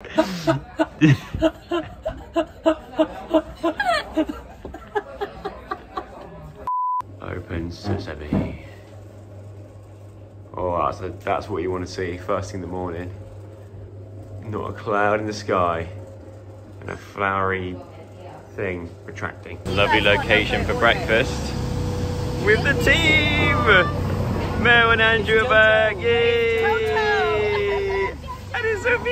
Open sesame. Oh, that's, a, that's what you want to see first thing in the morning. Not a cloud in the sky and a flowery thing retracting. Lovely location for breakfast with the team. Mel and Andrew are back. Yay! And it's Sophia.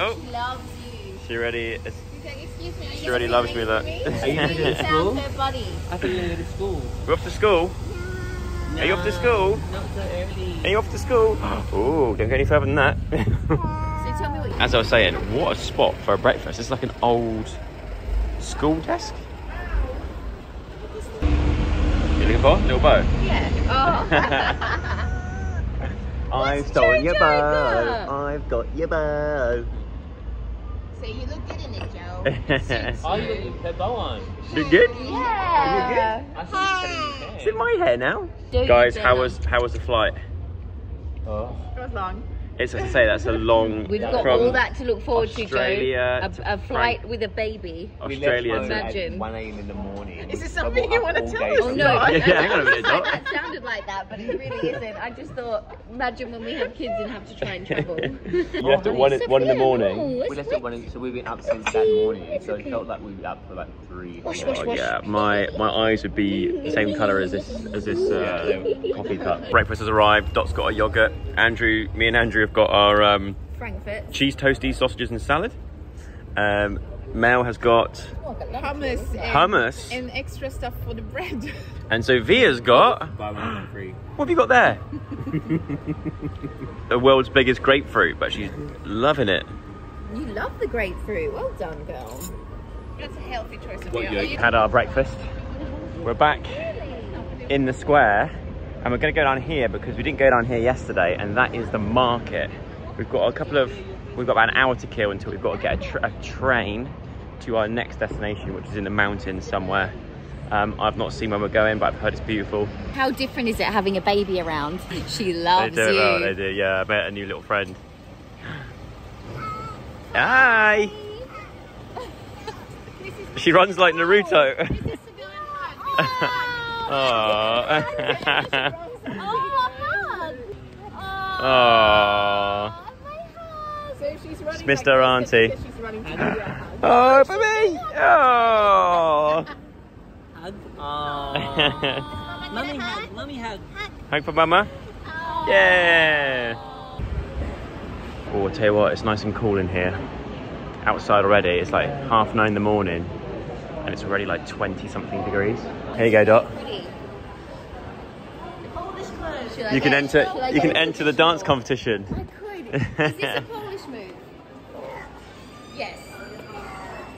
Oh, She loves you. she ready. Excuse me. She you already loves me, look. Are you gonna go to Sounds school? her buddy. I think you're going to go to school. We're off to school. Are you off to school? Not so early. Are you off to school? Oh, don't go any further than that. So tell me what you As I was saying, what a spot for a breakfast. It's like an old school desk. You looking for? Little bow? Yeah. Oh. I've What's stolen your bow. I've got your bow. So you look good in it, Joe. Oh, you got your pet bow on. You good? Yeah. I think you're cutting your It's in my hair now. Do Guys, how was how was the flight? Oh. It was long. It's as I say, that's a long We've got from all that to look forward Australia to, to Joe. A, a flight with a baby. Australia we left to home Imagine. at 1 a.m. in the morning. Is this something you wanna tell us? Oh no! Yeah, hang on a minute, Doc. that sounded like that, but it really isn't. I just thought, imagine when we have kids and have to try and travel. You left at one, one in the morning. We left at 1 a.m. So we've been up since that morning. So it felt like we were up for like 3. Wash, wash, Oh, wash. yeah, my my eyes would be the same colour as this as this uh, coffee cup. Breakfast has arrived. Dot's got a yogurt. Andrew, me and Andrew have got our um, Frankfurt. cheese toasties, sausages, and salad. Um, Mel has got Hummus and, hummus, and extra stuff for the bread. and Sophia's got. Buy one, one free. What have you got there? the world's biggest grapefruit, but she's loving it. You love the grapefruit. Well done, girl. That's a healthy choice of What meal. you Are you- Had our breakfast. We're back in the square, and we're going to go down here because we didn't go down here yesterday, and that is the market. We've got a couple of, we've got about an hour to kill until we've got to get a, tr a train to our next destination, which is in the mountains somewhere. Um, I've not seen where we're going, but I've heard it's beautiful. How different is it having a baby around? She They loves do, you. oh, they do. Yeah, I met a new little friend. Hi. She runs like Naruto. Aww. Aww. So she's running It's Mr. Auntie. because She's running to your house. Oh, for me. Oh. Hug. Aww. Mummy hug. Mummy hug. Hug for mama. Yeah. Oh, I tell you what, it's nice and cool in here. Outside already, it's like half nine in the morning, and it's already like 20 something degrees. Here you go, Dot. You can enter. You can enter the dance competition. I could. Is this a Polish move? Yes.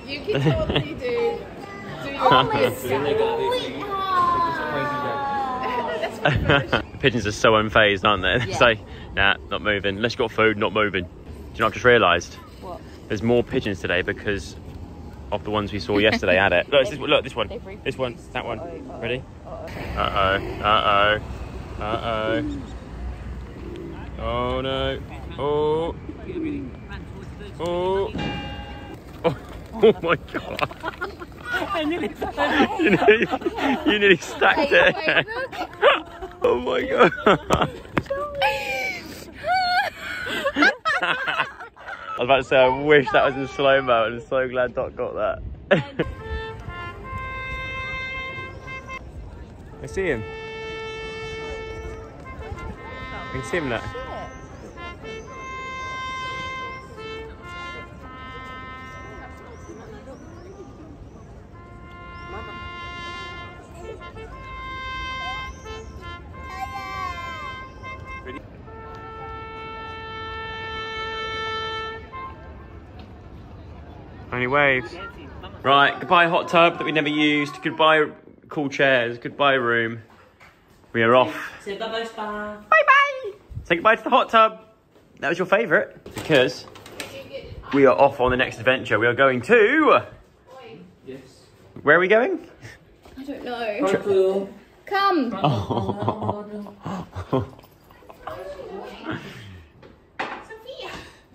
You can totally do. Do your Oh, best. it's the pigeons are so unfazed, aren't they? Yeah. So, nah, not moving. Unless you've got food, not moving. Do you know what I've just realised? What? There's more pigeons today because of the ones we saw yesterday at it. Look, this, look, this one. This one. That one. Uh-oh, uh-oh, Ready? Uh oh. Uh oh. Uh oh. Oh no. Oh. Oh. Oh, oh my god. I nearly you, nearly, you nearly stacked Wait, it. oh my god. I was about to say, I wish that was in slow mo, and I'm so glad Doc got that. I see him. I can see him now. Only waves. Right, goodbye hot tub that we never used. Goodbye cool chairs. Goodbye room. We are off. Say bye bye spa. Bye bye. Say goodbye to the hot tub. That was your favourite because we are off on the next adventure. We are going to. Yes. Where are we going? I don't know. Purple. Come. Oh.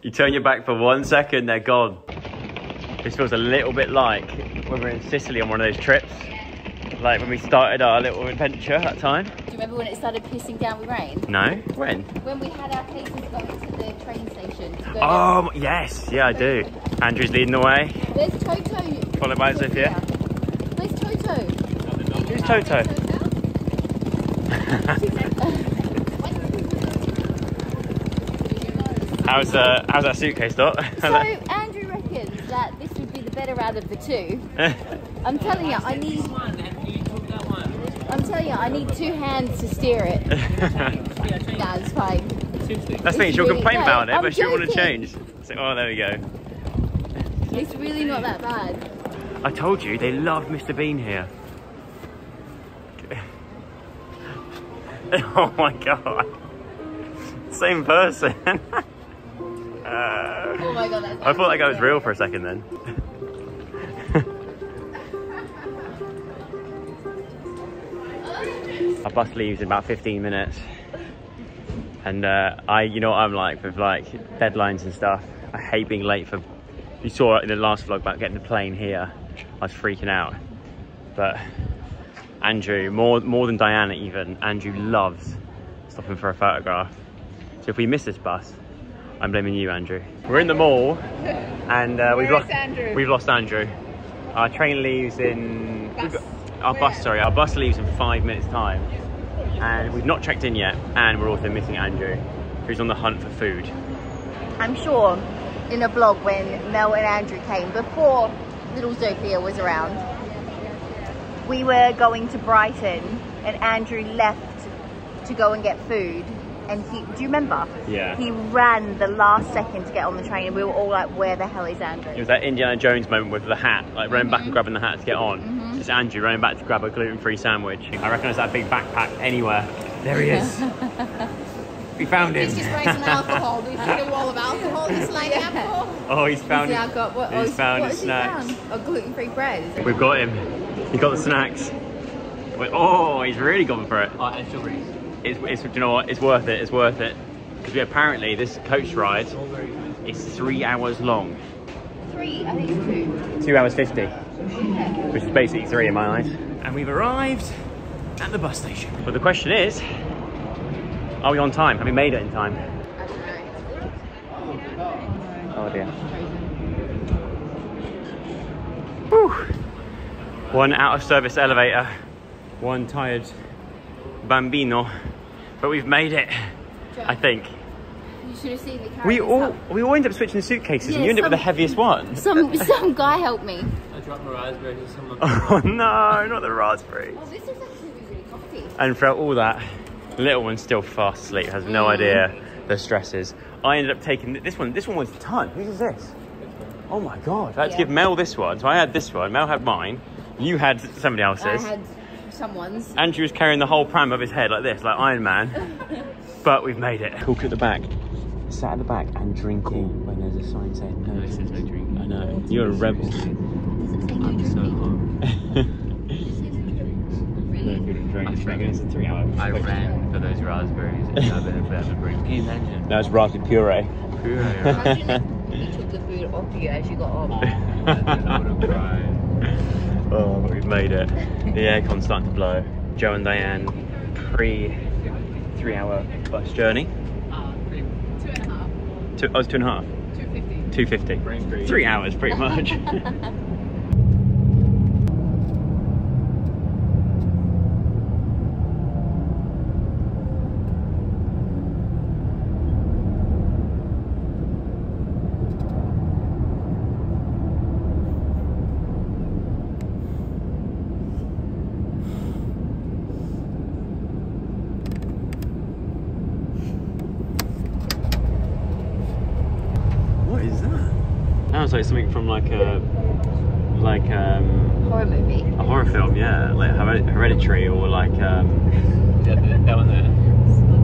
You turn your back for one second, they're gone. This feels a little bit like when we were in Sicily on one of those trips. Like when we started our little adventure that time. Do you remember when it started pissing down with rain? No? When? When we had our cases going to the train station. Oh, yes. Yeah, I do. Andrew's leading the way. There's Toto. Followed by Sophia. Where's Toto? Who's Toto? How's uh, how's that suitcase, Dot? So Andrew reckons that this would be the better out of the two. I'm telling you, I need. I'm telling you, I need two hands to steer it. Nah, it's fine. That's the thing. She'll really- complain about it, I'm but she want to change. So, oh, there we go. It's really not that bad. I told you they love Mr. Bean here. oh my god. Same person. Uh, Oh my god, that's. I thought that guy was real for a second then. Our bus leaves in about 15 minutes. And uh, I, you know what I'm like with like deadlines and stuff. I hate being late for, you saw it in the last vlog about getting the plane here. I was freaking out. But Andrew, more, more than Diana even, Andrew loves stopping for a photograph. So if we miss this bus, I'm blaming you, Andrew. We're in the mall, and uh, we've lost Andrew? We've lost Andrew. Our train leaves in. Bus. Our bus, sorry, our bus leaves in five minutes' time, and we've not checked in yet. And we're also missing Andrew, who's on the hunt for food. I'm sure in a vlog when Mel and Andrew came, before little Sophia was around, we were going to Brighton and Andrew left to go and get food. And he, do you remember? Yeah. He ran the last second to get on the train and we were all like, where the hell is Andrew? It was that Indiana Jones moment with the hat, like running back and grabbing the hat to get on. Mm-hmm. It's Andrew running back to grab a gluten-free sandwich. I recognise that big backpack anywhere. There he is. we found him. He's just raising alcohol. We've hit a wall of alcohol. He's like alcohol. Oh, he's found Yeah, his, I got what, he's oh, found what his snacks. found? A gluten-free bread. We've got him. He got the snacks. Wait, Oh, he's really gone for it. Oh, and strawberries. It's, it's, do you know what? It's worth it. It's worth it. Because apparently this coach ride All very good. is three hours long. Three, I think it's two. Two hours fifty, which is basically three in my eyes. And we've arrived at the bus station. But the question is, are we on time? Have we made it in time? I don't know. Oh dear. Whew. One out of service elevator, one tired bambino, but we've made it. I think. You should have seen me carry We all up. we all end up switching suitcases, and you end up with the heaviest one. Some some guy helped me. I dropped my raspberries or something. Oh no, not the raspberries. Oh, this is actually really comfy. And throughout all that, little one's still fast asleep, has no mm. idea the stresses. I ended up taking this one. This one was a ton. Whose is this? Oh my god! I had to give Mel this one. So I had this one. Mel had mine. You had somebody I else's. had someone's. Andrew was carrying the whole pram of his head like this, like Iron Man. but we've made it. Cook at the back. Sat at the back and drinking when there's a sign saying no. No, it says no drinking. I know. You're a rebel. I'm so hot. It's a three hour. I ran for those raspberries and now they're about to. Can you imagine? That was raspberry puree. Puree. Imagine if took the food off you as you got off. I would have cried. Oh, but we've made it. The aircon's starting to blow. Joe and Diane, pre three hour bus journey. Uh, three, two and a half. Two, oh, two and a half. Two fifty. 250. Three hours, pretty much. what is that? Sounds like something from like a like um, Horror movie. a horror film, yeah, like Hereditary or like um, That, that, that one there.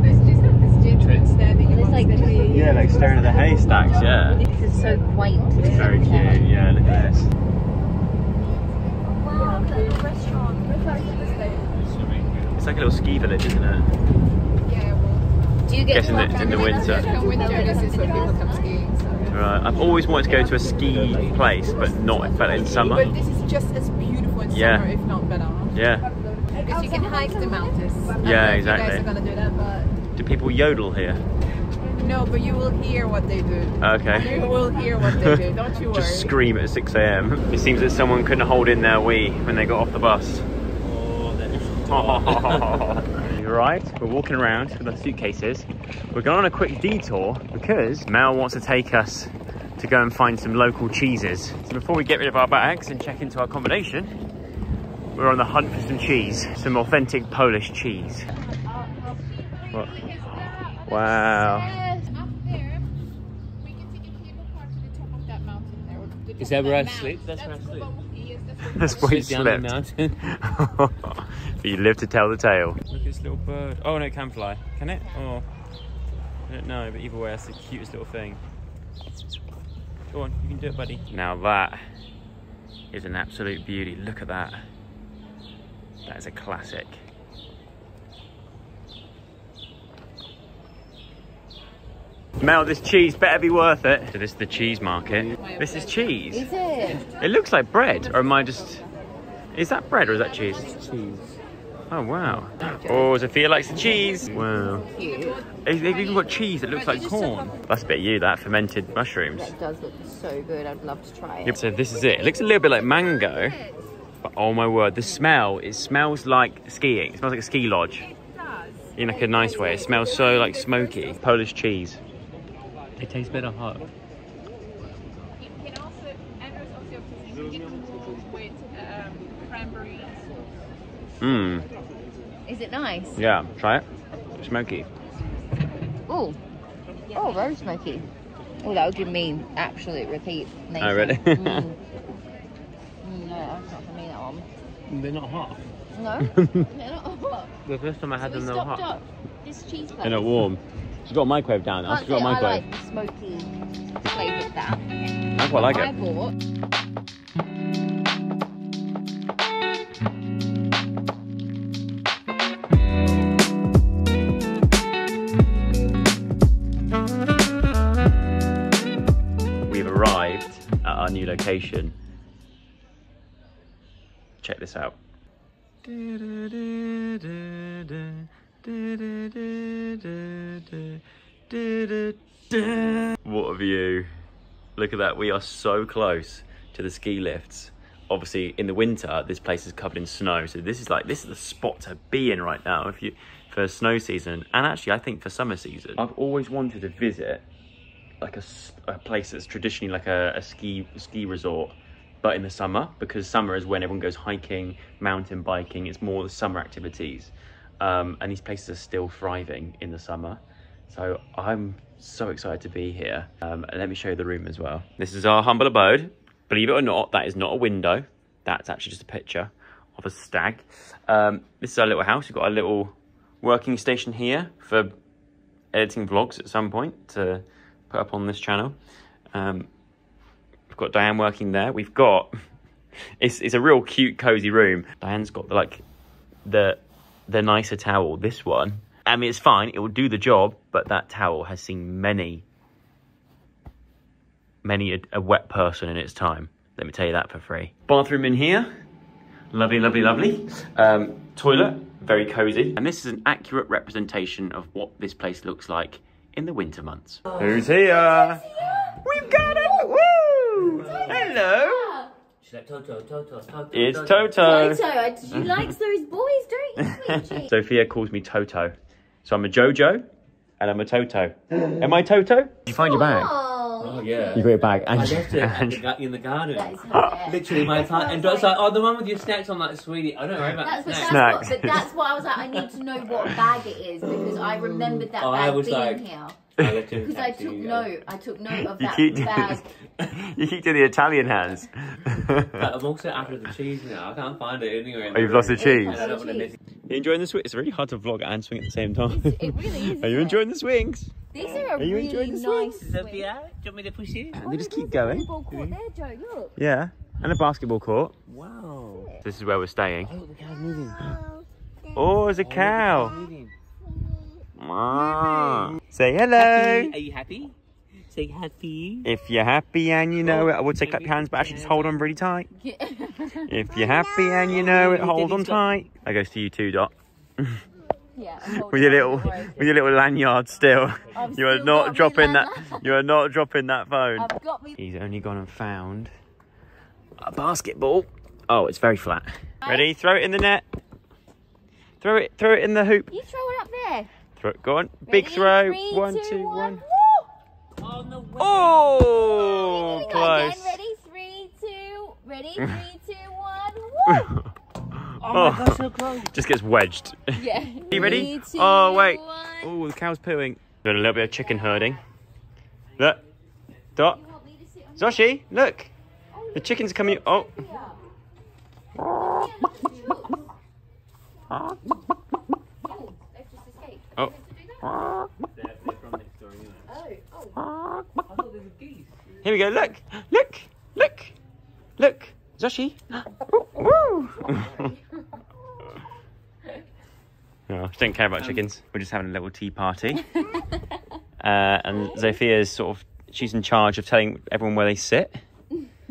There's just this gentleman standing There's like two- yeah, like staring at the haystacks, yeah. This is so quaint. It's very cute. Yeah, look at this. Wow, look at the restaurant. It's like a little ski village, isn't it? Yeah, well, Do you get Guess in the- in the winter. winter, Right. I've always wanted to go to a ski place, but not if in summer. But this is just as beautiful in Yeah. summer, if not better. Yeah. Because you can hike the mountains. Yeah, know exactly. You guys are gonna do that, but Do people yodel here? no. But you will hear what they do. Okay. You will hear what they do. Don't you worry. Just scream at 6 a.m. It seems that someone couldn't hold in their wee when they got off the bus. right, we're walking around with our suitcases. We're going on a quick detour because Mel wants to take us to go and find some local cheeses. So before we get rid of our bags and check into our accommodation, we're on the hunt for some cheese, some authentic Polish cheese. What? Wow. Is that where I sleep? That's where I sleep. Yes, that's where That's where you Sit down the slept. mountain. but you live to tell the tale. Look at this little bird. Oh no, it can fly. Can it? Oh, I don't know. But either way, that's the cutest little thing. Go on, you can do it, buddy. Now that is an absolute beauty. Look at that. That is a classic. Mel, this cheese better be worth it. So this is the cheese market. This is cheese. Is it? It looks like bread, or am I just... Is that bread or is that cheese? Cheese. Oh, wow. Oh, Sophia likes the cheese. Wow. Cute. They- They've even got cheese that looks like corn. That's a bit of you, that fermented mushrooms. That does look so good. I'd love to try it. Yep, so this is it. It looks a little bit like mango, but oh my word, the smell, it smells like skiing. It smells like a ski lodge. In like a nice way. It smells so like smoky. Polish cheese. It tastes better hot. You can also, Andrew's also you can get with um, cranberry sauce. Mmm. Is it nice? Yeah, try it. Smoky. Oh. Oh, very smoky. Oh, that would give me absolute repeat. Oh, really? mm. Mm, no, that's not for me, that one. They're not hot. No? They're not hot. The first time I had So them, they were hot. up this cheese place. They're not warm. She's got a microwave down now. Can't She's got a say I like the smoky flavour of that. I quite like I it. bought We've arrived at our new location. Check this out. What a view. Look at that. We are so close to the ski lifts. Obviously, in the winter, this place is covered in snow. So this is like, this is the spot to be in right now if you for snow season. And actually, I think for summer season. I've always wanted to visit like a, a place that's traditionally like a, a ski ski resort but in the summer because summer is when everyone goes hiking mountain biking it's more the summer activities um, and these places are still thriving in the summer. So i'm so excited to be here. Um, and let me show you the room as well. This is our humble abode. Believe it or not that is not a window. That's actually just a picture of a stag. Um, this is our little house. We've got a little working station here for editing vlogs at some point to put up on this channel. Um, we've got Diane working there. We've got it's it's a real cute, cozy room. Diane's got the, like the the nicer towel. This one, I mean, it's fine. It will do the job, but that towel has seen many many a, a wet person in its time. Let me tell you that for free. Bathroom in here. Lovely, lovely, lovely. Um, toilet, very cozy. And this is an accurate representation of what this place looks like in the winter months. Who's here? We've got it! Woo! Hello! She's like, Toto, Toto, Toto. It's Toto. Toto, she likes those boys, don't you, sweetie? Sophia calls me Toto. So I'm a Jojo and I'm a Toto. Am I Toto? Did you find your bag? Oh. oh, yeah. You got your bag. I And, left it at the and in the garden. That is hilarious. Literally my time. And Dot's like, oh, the one with your snacks on, like, sweetie. I don't worry about That's, the what, snacks. Snacks. what, but that's why I was like, I need to know what bag it is because I remembered that Oh, I bag was being like- here. I left it Because I took note. I took note of you that keep bag. you keep doing the Italian hands. But I'm also after the cheese now. I can't find it anywhere. in Oh, you've the lost the room. cheese. And I don't want to miss you enjoying the swing? It's really hard to vlog and swing at the same time. It really is. Are you isn't it? enjoying the swings? These are a Are you really enjoying the nice. swings? swing. Sophia, do you want me to push you? They just keep going. Volleyball court there, Joe. Look. Yeah. And a basketball court. Wow. This is where we're staying. Oh, the cow's moving. Oh, there's a Oh, the cow. cow's moving. Ah. Say hello. Happy? Are you happy? Say happy. If you're happy and you know it, I would say clap your hands, but actually just hold on really tight. If you're happy and you know it, hold on tight. That goes to you too, Dot. Yeah. With your little, don't with your little lanyard still. I've You are still not dropping that. You are not dropping that phone. I've got. He's only gone and found a basketball. Oh, it's very flat. Ready? Throw it in the net. Throw it. Throw it in the hoop. You throw it up there. Throw. Go on. Big Ready? throw. Three, One, two, two, one. one. Oh. Oh, Here we go close. again. Ready? Three, two. Ready? Three, two, one. Woo! Oh my oh. gosh, so close. Just gets wedged. Yeah. You ready? Three, two, Oh, wait. one. Oh, the cow's pooing. Doing a little bit of chicken herding. Look. Dot. You want me to sit on Zoshi, look. Oh, the chickens coming. Oh. Oh, they've just escaped. Oh. You meant to do that? They're, they're from next door anyway. Oh, oh. I thought they were geese. Here we go. Look. Look. Look. Look. Zoshi. Woo. no, she don't care about chickens. We're just having a little tea party. Uh, and Zophia's sort of, she's in charge of telling everyone where they sit.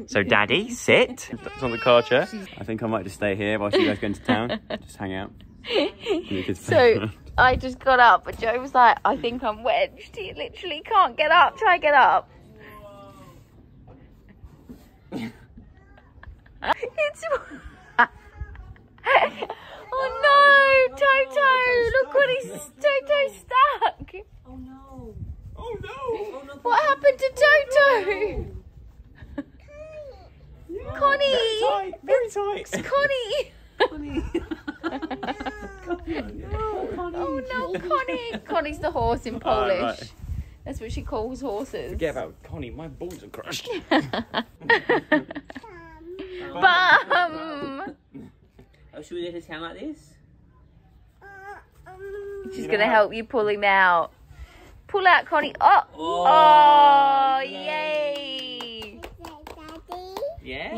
So, Daddy, sit. It's on the car chair. I think I might just stay here while you guys go into town. Just hang out. You could stay. So I just got up, but Joe was like, I think I'm wedged. He literally can't get up. Try get up. it's. oh no, Toto! Look what he's Toto stuck. Oh no. Oh no. Oh. What happened to Toto? Oh, Connie! tight, very tight. Connie! Oh no, Connie! Connie's the horse in Polish. Right. That's what she calls horses. Forget about Connie, my balls are crushed. Bum! Oh, should we let it sound like this? She's gonna help you pull him out. Pull out, Connie. Oh! Oh, Oh, yay. yay!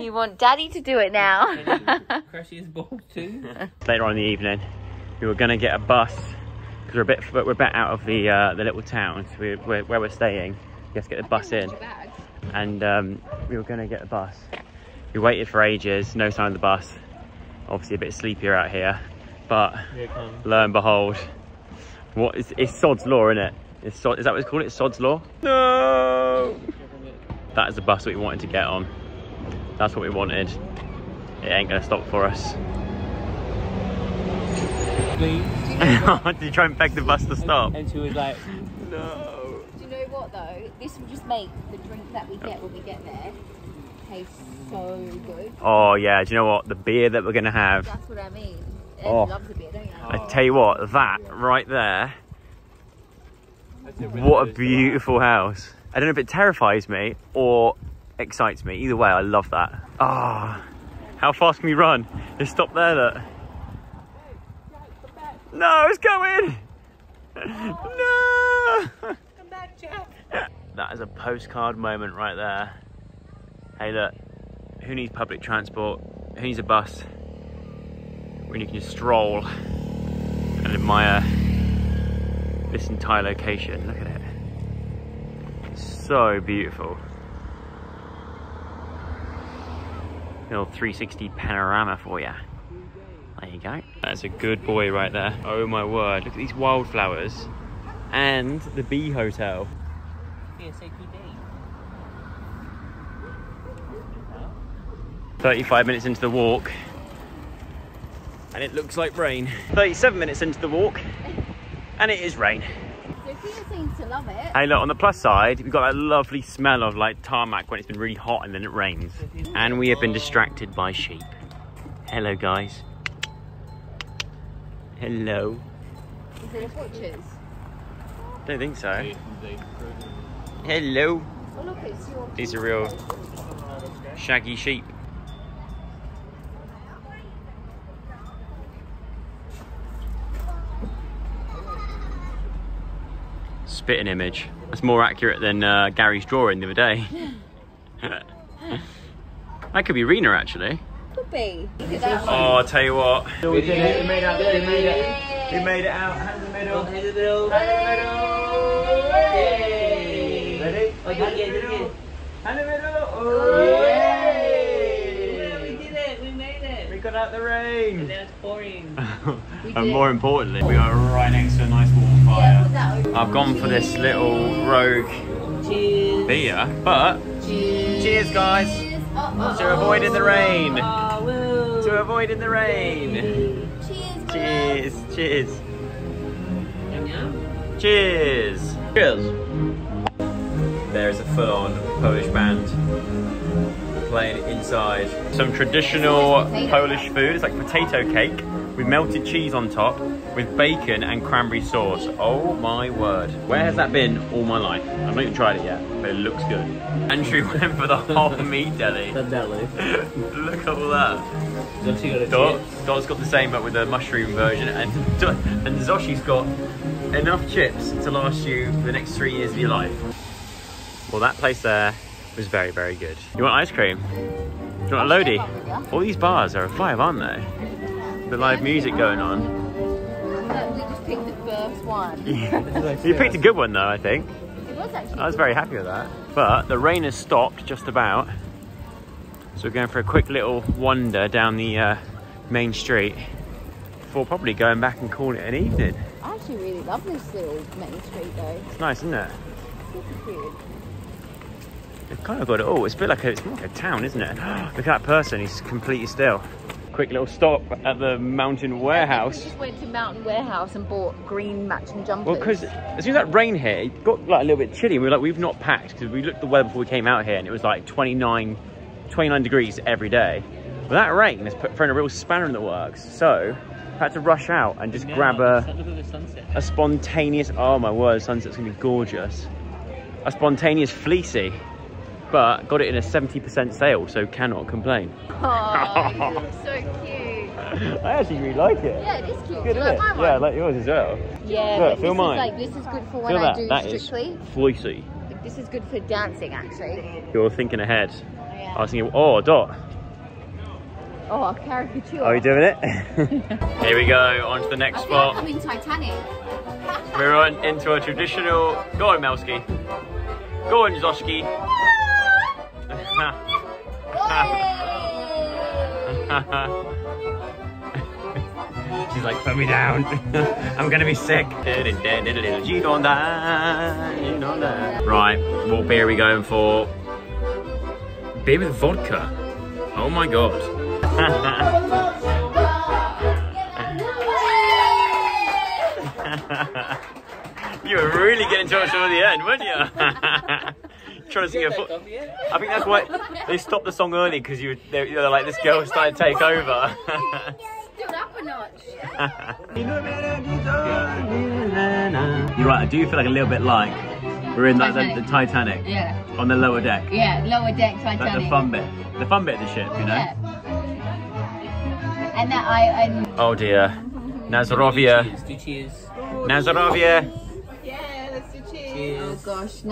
Yeah. You want Daddy to do it now? Can you crush his balls too? Later on in the evening, we were going to get a bus because we're a bit we're a bit out of the uh, the little town. So we're, we're, where we're staying, We have to get the bus in, and um, we were going to get a bus. We waited for ages, no sign of the bus. Obviously a bit sleepier out here, but Here lo and behold, what is it's Sod's Law, isn't it? It's Sod, is that what it's called? It's Sod's Law. No. That is the bus that we wanted to get on. That's what we wanted. It ain't gonna stop for us. Please. Did you try and beg the bus to stop? And she was like, No. Do you know what though? This will just make the drink that we get when we get there taste so good. Oh yeah, do you know what? The beer that we're gonna have. That's what I mean. Ed Oh. loves a beer, don't you? I tell you what, that right there. What a beautiful house. I don't know if it terrifies me or excites me. Either way, I love that. Ah, how fast can we run? Just stop there, look. No, it's going. No. come back, Jack. That is a postcard moment right there. Hey, look, who needs public transport? Who needs a bus? When you can just stroll and admire this entire location. Look at it. It's so beautiful. Little 360 panorama for you. There you go. That's a good boy right there. Oh my word, look at these wildflowers. And the bee hotel. Day. 35 minutes into the walk and it looks like rain 37 minutes into the walk and it is rain Sophia seems to love it. hey look on the plus side we've got that lovely smell of like tarmac when it's been really hot and then it rains. And we have been distracted by sheep. Hello guys. Hello. Is it a butcher's? don't think so. Hello. Oh look, it's your. these are real shaggy sheep spitting image that's more accurate than uh, Gary's drawing the other day that could be Rena actually Could be. Look at that one. oh I'll tell you what We did it. We made it out. We made it. we made it out hands in the middle Hey, the middle. Ready? Oh We did it! We made it! We got out the rain. Now it's pouring. and more importantly, we are right next to a nice warm fire. I've gone for this little rogue Cheers! beer, but cheers, guys, to avoiding the rain. Oh! To avoiding the rain. Cheers, cheers, yum. cheers. Cheers. There is a full-on Polish band playing inside. Some traditional Polish food. It's like potato cake with melted cheese on top with bacon and cranberry sauce. Oh my word. Where has that been all my life? I've not even tried it yet, but it looks good. Andrew went for the whole meat deli. The deli. Look at all that. Don't you got a Dot, chip? Dot's got the same but with the mushroom version and and Zoshi's got enough chips to last you the next three years of your life. Well that place there was very very good. You want ice cream? Do you want a Lodi? All these bars are a vibe aren't they? The live music going on. We just picked the first one. You picked a good one though I think. It was actually. I was very happy with that. But the rain has stopped just about. So we're going for a quick little wander down the uh, main street before probably going back and calling it an evening. I actually really love this little main street though. It's nice, isn't it? Super cute. It's kind of got it all. It's a bit like a, it's more like a town, isn't it? Look at that person, he's completely still. Quick little stop at the mountain We warehouse. just went to Mountain Warehouse and bought green matching jumpers. Well, because as soon as that rain hit, it got like a little bit chilly. And We were like, we've not packed because we looked at the weather before we came out here and it was like 29, 29 degrees every day. But that rain has put thrown a real spanner in the works. So I had to rush out and just grab a, Look at the sunset. a spontaneous, oh my word, sunset's gonna be gorgeous. A spontaneous fleecy, but got it in a 70% sale, so cannot complain. Oh, so cute. I actually really like it. Yeah, it is cute. Good, you like it? Yeah, I like yours as well. Yeah, Look, but feel this mine. is like this is good for when Feel I that, do that is strictly. fleecy. This is good for dancing actually. You're thinking ahead. Yeah. I was thinking, oh, Dot, Oh, a caricature. are we doing it? Here we go, on to the next I feel like spot. I'm in Titanic. We're on into a traditional. Go on, Melski. Go on, Zoski. She's like, put me down. I'm gonna be sick. Right, what beer are we going for? Beer with vodka. Oh my god. you were really getting to us the end, weren't you? Trying to sing a fo- I think that's why they stopped the song early because you were they, you were like this girl started to take over. Stood up a notch. You're right. I do feel like a little bit like we're in like the, the Titanic Yeah, on the lower deck, yeah, lower deck like Titanic. the fun bit, the fun bit of the ship, you know. Yeah. And that I and Oh dear, Nazarovia, Cheers. Do cheers. Nazarovia, Yeah, let's do cheers. oh Cheers.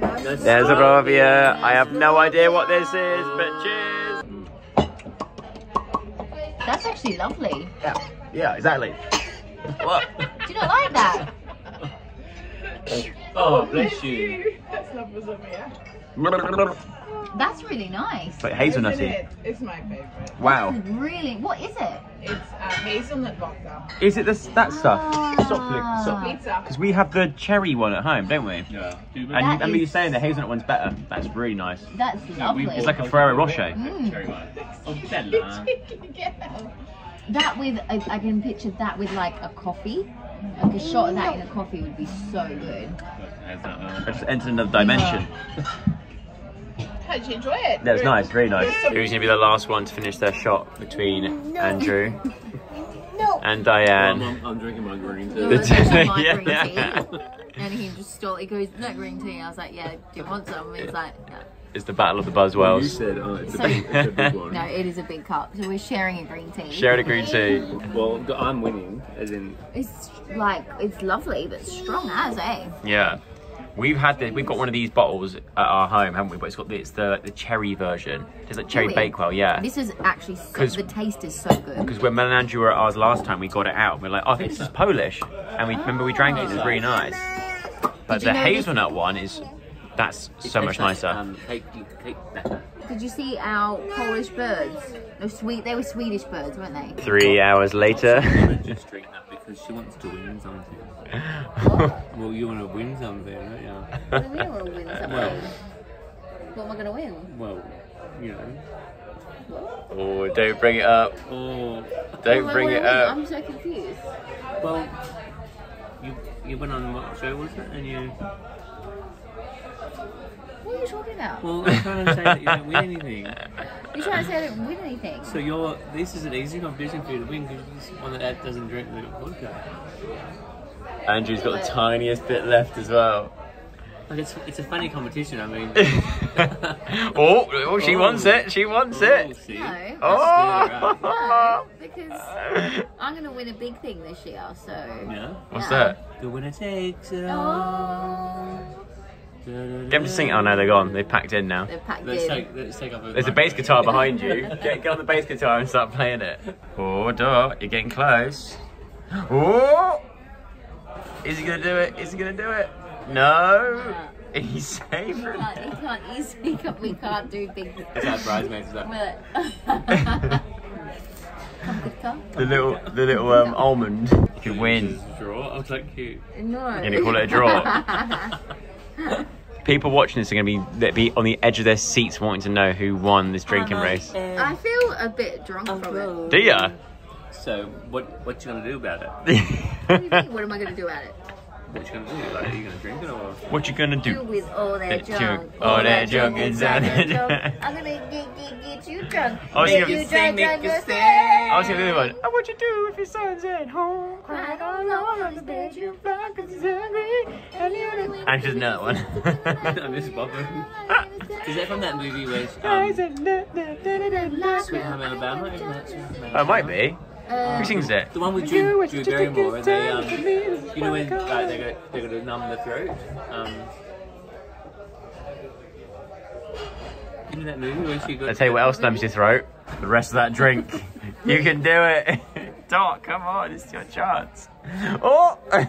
Gosh, Nazriovia. Nazarovia. I have no idea what this is, but cheers. That's actually lovely. Yeah, yeah, exactly. What? Do you not like that? Oh, bless you. That's not Brazil, That's really nice. Like Isn't hazelnutty. it? It's my favorite. Wow. Really, what is it? It's uh, hazelnut vodka. Is it this that stuff? Ah. Stop, stop. Pizza. Because we have the cherry one at home, don't we? Yeah. And you, That I remember you is- saying the hazelnut one's better. That's really nice. That's lovely. It's like a Ferrero Rocher. Cherry one. Oh, Bella. that with I, I can picture that with like a coffee. Like a shot of that in a coffee would be so good. Has that, uh, I just entered another dimension. How did you enjoy it? That was nice, very nice. Who's gonna be the last one to finish their shot between Andrew and Diane? I'm, I'm drinking my green tea. No, it's actually my Yeah, green yeah. tea. And he just stole. He goes, "No green tea." I was like, "Yeah, do you want some?" He's like, "No." It's the battle of the You Buswells. said, oh, it's a So- big, it's a big one. No, it is a big cup. So we're sharing a green tea. Sharing a green tea. Well, I'm winning, as in, It's like it's lovely, but strong as eh. Yeah. We've had this, we've got one of these bottles at our home, haven't we? But it's got the, it's the, the cherry version. It's like cherry Really? Bakewell, yeah. This is actually so, 'Cause- the taste is so good. Because when Mel and Andrew were at ours last time, we got it out. and We are like, oh, I think this is Polish. And we remember we drank it, it was really nice. But the know this- hazelnut one is That's It so much nicer. like, Um, cake, cake batter. Did you see our Polish birds? No, sweet. They were Swedish birds, weren't they? Three hours later. Just drink that because she wants to win something. Well, you want to win something, don't you? What do you mean I want to win something? Well. What am I going to win? Well, you know. oh, don't bring it up. Oh, Don't am bring it up. I'm so confused. well, you you went on what show was it? And you What are you talking about? well, I'm trying to say that you don't win anything. You're trying to say I don't win anything. So you're this is an easy competition for you to win because you're one that doesn't drink the vodka. Andrew's got the tiniest bit left as well. Like it's it's a funny competition. I mean. oh, oh, she Oh. wants it. She wants Oh, it. see? No. Oh. No, because I'm going to win a big thing this year, so. Yeah. What's Yeah. that? The winner takes it oh. all. Oh. Get them to sing it. Oh no, they're gone. They've packed in now. They're packed Let's in. take let's take off. There's a bass guitar behind you. Get, get on the bass guitar and start playing it. Oh, duh, you're getting close. Oh! Is he gonna do it? Is he gonna do it? No! He's safe. He can't, he it. can't easily, we can't do things. It's our bridesmaids. Is that? We're- Come, good car. The little, the little um, almond. You could win. Draw. I was like cute. No. You're gonna call it a draw. People watching this are gonna be they'd be on the edge of their seats wanting to know who won this drinking race. I feel a bit drunk from it. Do ya? So what what you gonna do about it? What do you mean? What am I going to do at it? What you gonna do? Like, are you gonna drink it or? what you gonna Do do? with all that That junk. junk, all that junk inside that junk. I'm going to get, get, get you drunk. I was Make gonna you sing, drunk, make drunk you yourself. I was gonna do one. Oh, what you do if your son's at home? Crying all on the bedroom floor 'cause he's hungry. And you don't just know that one. I'm just bothering. Is that from that movie where um, Sweet Home Alabama? Isn't that Sweet Home Alabama? Oh, it might be. Who sings it? The one with Drew, Drew Barrymore, and they um, you know when like, they go they got to numb the throat. Um, you know that movie where she got. I'll tell you what else numbs your throat. The rest of that drink. you can do it. Doc, come on, it's your chance. Oh!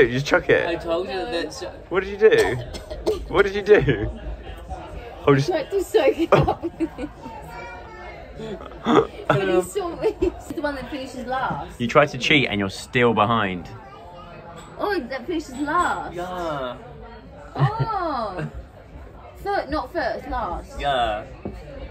do? You just chuck it. I told you that. so- What did you do? What did you do? Oh, just. Tried to soak it up. But he saw me. It's the one that finishes last. You tried to cheat and you're still behind. Oh, that finishes last. Yeah, Oh. Third, not first, last. yeah.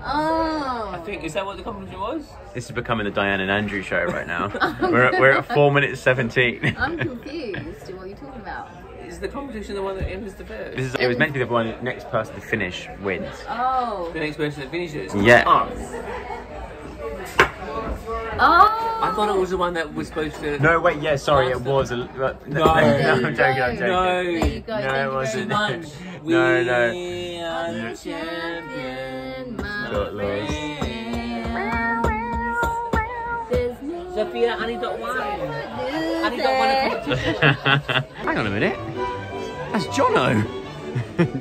Oh. I think is that what the competition was? This is becoming the Diane and Andrew show right now. we're, at, we're at 4 minutes 17. I'm confused. What are you talking about? Is the competition the one that enters the first? This is, it was meant to be the one next person to finish wins. Oh. the next person that finishes. Yeah. Oh, Oh. I thought it was the one that was supposed to. No, wait, yeah, sorry, it was a. No, no, There I'm joking. I'm joking. No. There you go. No, Thank it you wasn't. very Much. much. No, no. We are the The champion, my Got lost. friend. Sophia, I need that one. I need that one. Hang on a minute. That's Jono.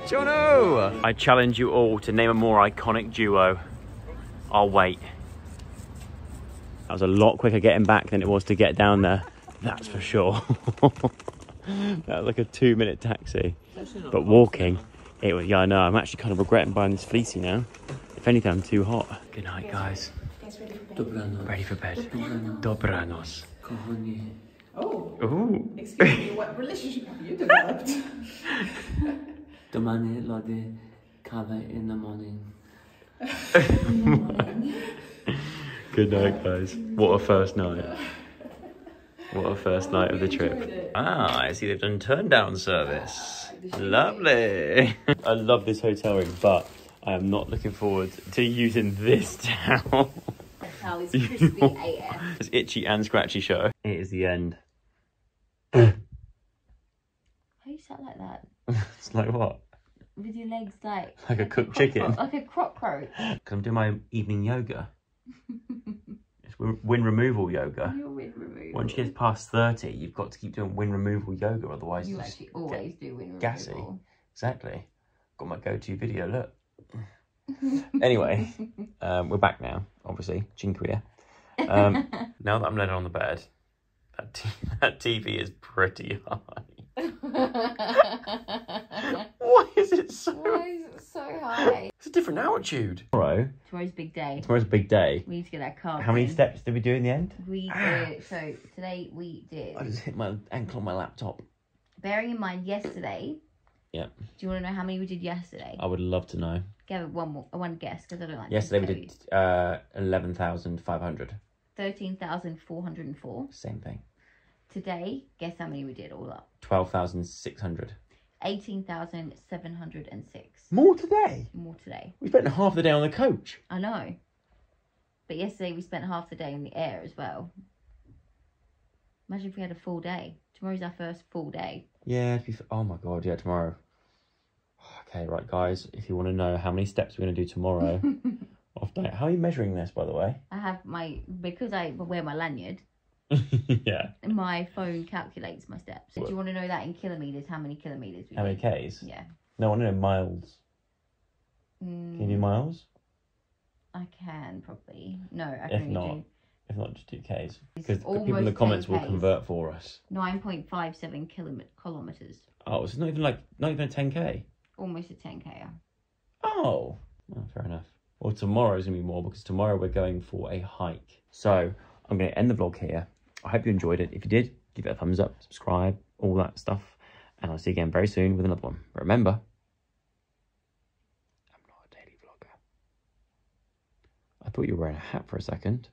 Jono! I challenge you all to name a more iconic duo. I'll wait. That was a lot quicker getting back than it was to get down there. That's for sure. that was like a two minute taxi. But walking, it was, yeah, I know. I'm actually kind of regretting buying this fleecy now. If anything, I'm too hot. Good night, guys. Dobranoc. Ready for bed. Dobranos. Kochanie. Oh, Ooh. excuse me, what relationship have you developed? Domani lody kawę in the morning. Good night, guys. What a first night. What a first night of the trip. Ah, I see they've done turn down service. Lovely. I love this hotel room, but I am not looking forward to using this towel. How is crispy AF. This itchy and scratchy show. It is the end. How you sat like that? it's like what? With your legs like Like a cooked chicken. like a cockroach. Because I'm doing my evening yoga. It's win wind removal yoga. Your wind removal. Once you get past 30, you've got to keep doing wind removal yoga, otherwise You actually always do wind gassy. removal. Exactly. Got my go-to video, look. anyway, um, we're back now, obviously. Dziękuję. Um, now that I'm laid on the bed, that, t- that TV is pretty high. Why is it so... Why is it so high? It's a different altitude. Tomorrow, Tomorrow's big day. tomorrow's a big day. We need to get our car. How many in. steps did we do in the end? We did. So today we did. I just hit my ankle on my laptop. Bearing in mind yesterday. Yeah. Do you want to know how many we did yesterday? I would love to know. Give it one more, one guess because I don't like. Yesterday we did uh, 11,500. thirteen thousand four hundred and four. Same thing. Today, guess how many we did all up? 12,600. Eighteen thousand seven hundred and six. More today? More today. We spent half the day on the coach. I know. But yesterday we spent half the day in the air as well. Imagine if we had a full day. Tomorrow's our first full day. Yeah, it'd oh my god, yeah, tomorrow. Okay, right, guys, if you want to know how many steps we're going to do tomorrow, off day. How are you measuring this, by the way? I have my because I wear my lanyard. yeah. My phone calculates my steps. Do you want to know that in kilometers? How many kilometers? We How many? Ks? Yeah. No, I want to know miles. Can you do Mm, miles? I can probably. No, I If can only not, do If not, just do Ks. Because the people in the comments will convert for us. nine point five seven kilometers. Oh, so it's not even like, not even a 10k? Almost a ten k. Oh, well, fair enough. Well, tomorrow's gonna be more because tomorrow we're going for a hike. So I'm gonna end the vlog here. I hope you enjoyed it. If you did, give it a thumbs up, subscribe, all that stuff, and I'll see you again very soon with another one. Remember, I'm not a daily vlogger. I thought you were wearing a hat for a second.